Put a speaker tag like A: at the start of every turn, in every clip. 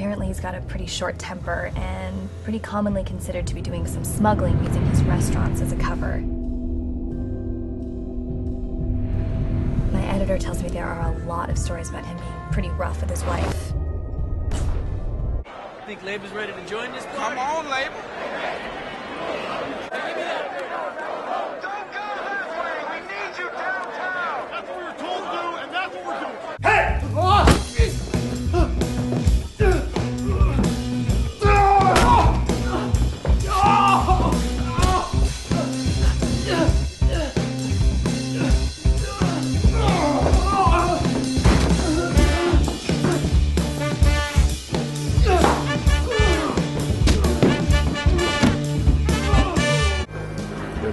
A: he's got a pretty short temper and pretty commonly considered to be doing some smuggling using his restaurants as a cover. My editor tells me there are a lot of stories about him being pretty rough with his wife.
B: Think Labor's ready to join this
C: Come
B: party?
C: on, Labor.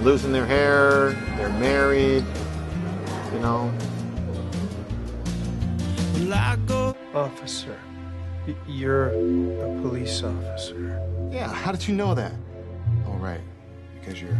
D: Losing their hair, they're married, you know.
E: Officer, you're a police officer.
D: Yeah, how did you know that? Oh, right, because you're